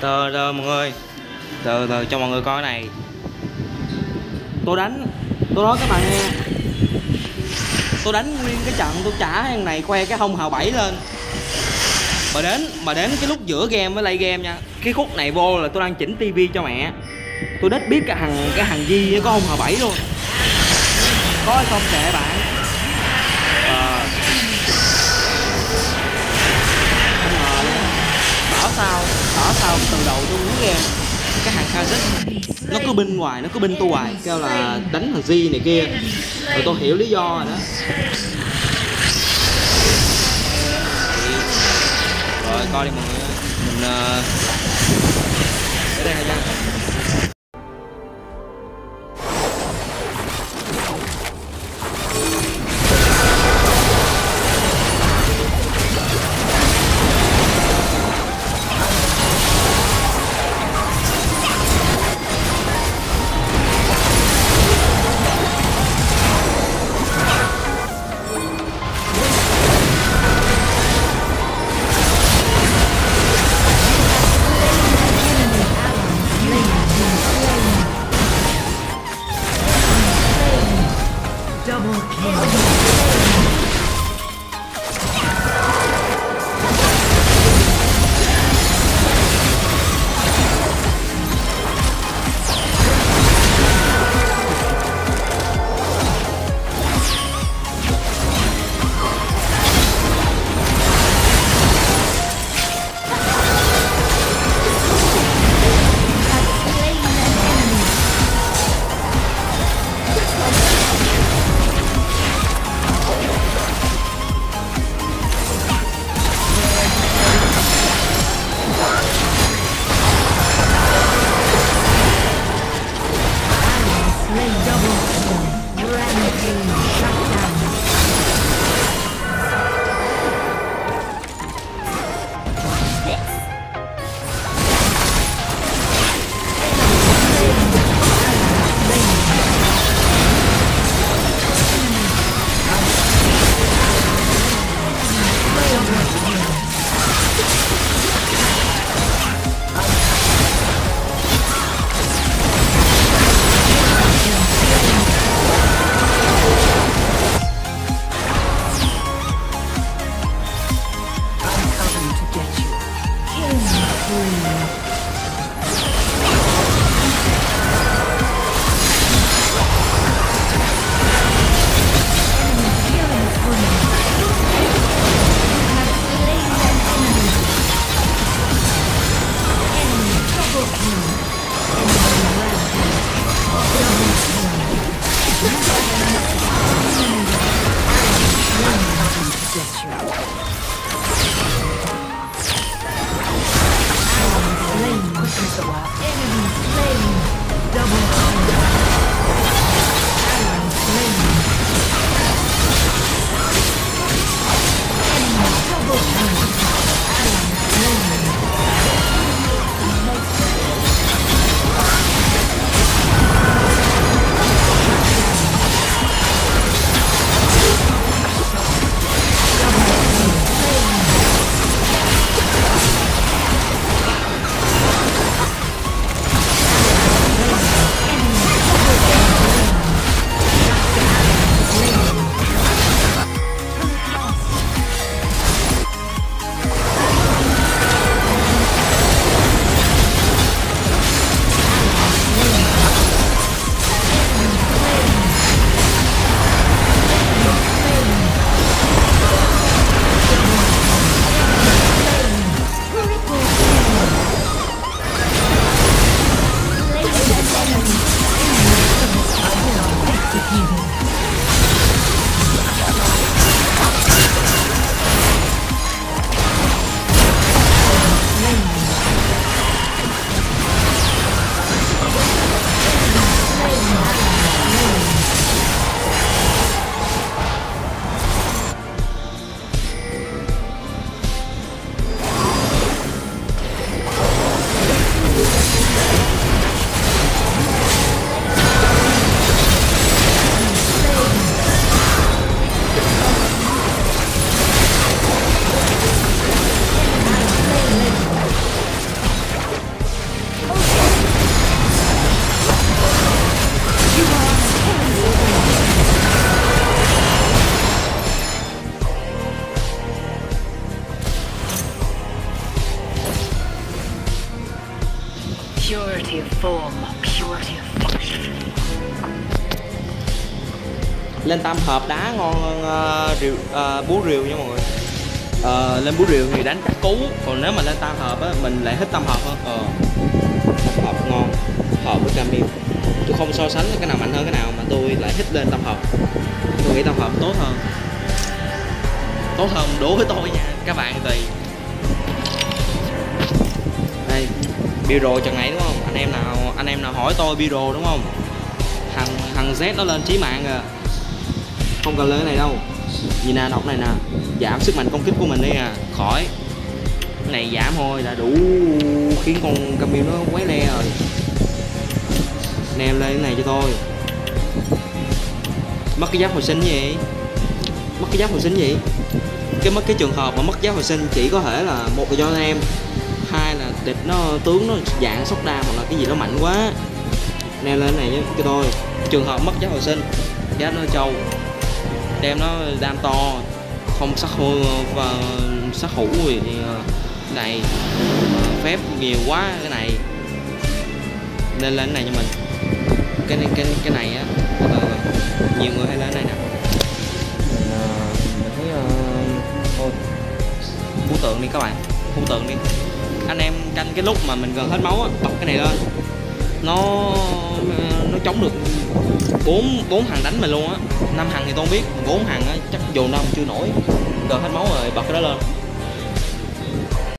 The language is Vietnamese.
từ từ mọi người. Từ từ cho mọi người coi cái này. Tôi đánh, tôi nói các bạn nghe. Tôi đánh nguyên cái trận tôi trả thằng này khoe cái hông hào bảy lên. Mà đến mà đến cái lúc giữa game với lay game nha. Cái khúc này vô là tôi đang chỉnh tivi cho mẹ. Tôi đếch biết cái thằng cái thằng di có hông hào bảy luôn. Có hay không kệ bạn. Khá rất nó cứ binh hoài nó cứ binh tôi hoài kêu là đánh thằng Di này kia. Rồi tôi hiểu lý do rồi đó. Rồi, coi đi mọi người mình uh... ở đây nha the work. Enemy to evil. Purity of form, purity of function. lên tam hợp đá ngon hơn ờ, rìu ờ, bú rượu nha mọi người. Uh, lên bú rượu thì đánh chắc cú còn nếu mà lên tam hợp á mình lại thích tam hợp hơn. Ờ Uh, hợp ngon hợp với camille tôi không so sánh cái nào mạnh hơn cái nào mà tôi lại thích lên tam hợp. Tôi nghĩ tam hợp tốt hơn. Tốt hơn đối với tôi nha các bạn tùy. Biro trận này đúng không? Anh em nào, anh em nào hỏi tôi biro, đúng không? Thằng thằng Z nó lên chí mạng rồi không cần lên cái này đâu. Nhìn nè đọc này nè, giảm sức mạnh công kích của mình đi à. Khỏi. Cái này giảm thôi là đủ khiến con Camille nó quấy le rồi. Nèm lên cái này cho tôi. Mất cái giáp hồi sinh gì? Mất cái giáp hồi sinh gì? Cái mất cái trường hợp mà mất giáp hồi sinh chỉ có thể là một là do anh em, hai là địch nó tướng nó dạng sốc đa hoặc là cái gì nó mạnh quá. Nè lên này cho tôi. Trường hợp mất giáp hồi sinh giá nó trâu. Đem nó đam to không sát hô và sát hữu thì ờ, này ờ, phép nhiều quá cái này. Nên lên cái này cho mình. Cái này cái cái này á nhiều người hay lên này nè. Mình, thấy uh, thôi tượng đi các bạn. Bú tượng đi anh em canh cái lúc mà mình gần hết máu á, bật cái này lên. Nó nó chống được bốn bốn thằng đánh mình luôn á. Năm thằng thì tôi không biết, bốn thằng á, chắc dồn đâu chưa nổi, gần hết máu rồi, bật cái đó lên.